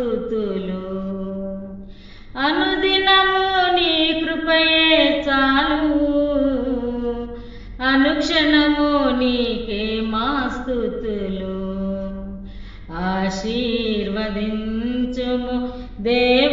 మా స్తుతులు అనుదినము నీ కృపయే చాలు. అనుక్షణము నీకే మా స్థుతులు. ఆశీర్వదించుము దేవ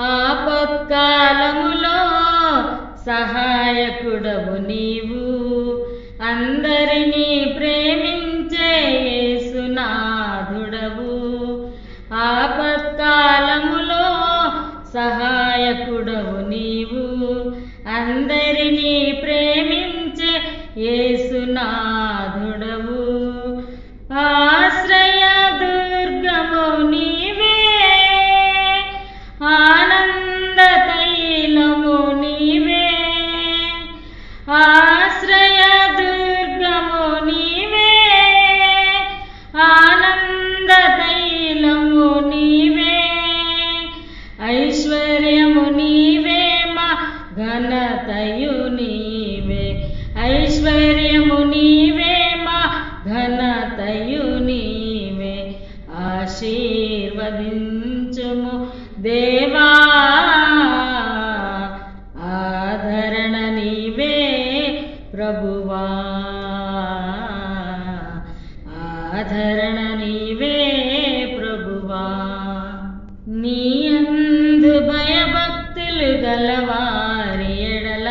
ఆపత్కాలములో సహాయకుడవు నీవు. అందరినీ ప్రేమించే సునాథుడవు ఆపత్కాలములో సహాయకుడవు నీవు. అందరినీ ప్రేమించే యేసునాథుడవు ఆ ఆశీర్వదించుము దేవా ఆధరణ నీవే ప్రభువా. ఆదరణ నీవే ప్రభువా. నీ అందు భయభక్తులు గలవారి ఎడల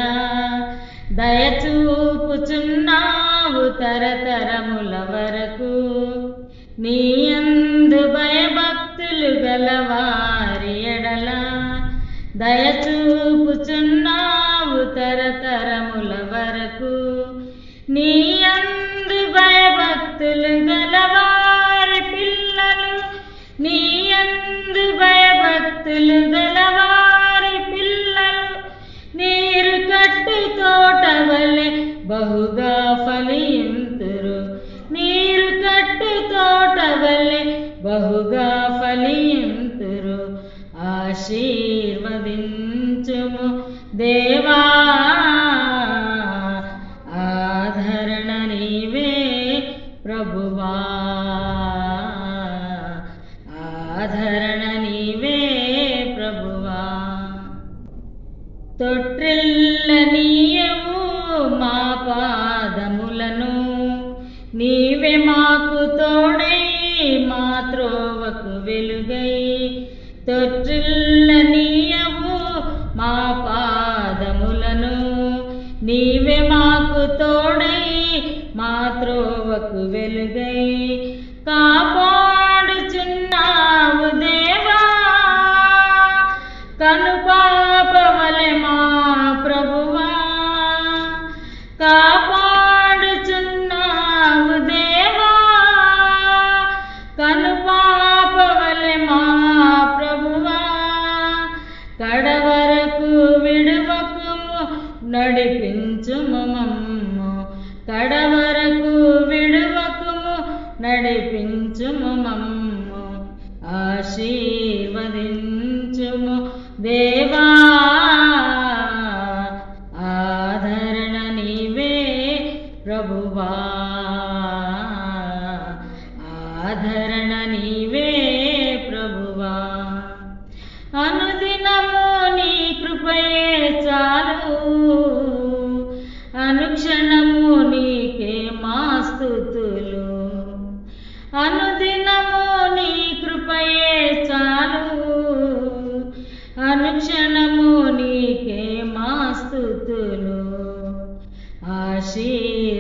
దయచూపుచున్నావు తరతరముల వరకు. నీ వరకు నీ అందు భయభక్తులు గలవారి పిల్లలు నీ అందు భయభక్తులు గలవారి పిల్లలు నీరు కట్టు తోట వలె బహుగా ఆధరణ నీవే ప్రభువా ఆధరణ నీవే ప్రభువా తొట్టిల్ల నీయవు మా పాదములను నీవే మాకు తోడై మా త్రోవకు వెలుగై తొట్టిల్ల నీయవు మా పాదములను నీవే మాకు తోడై త్రోవకు వెలుగై కాపాడుచున్నావు దేవా. కను నడిపించుము మమ్ము ఆశీర్వదించుము. దేవా ఆదరణ నీవే ప్రభువా. ఆదరణ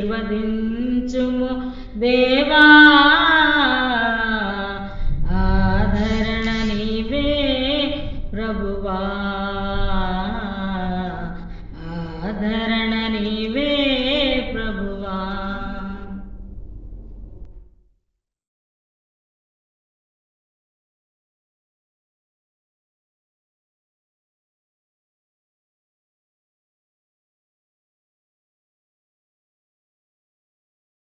ఆశీర్వదించుము దేవా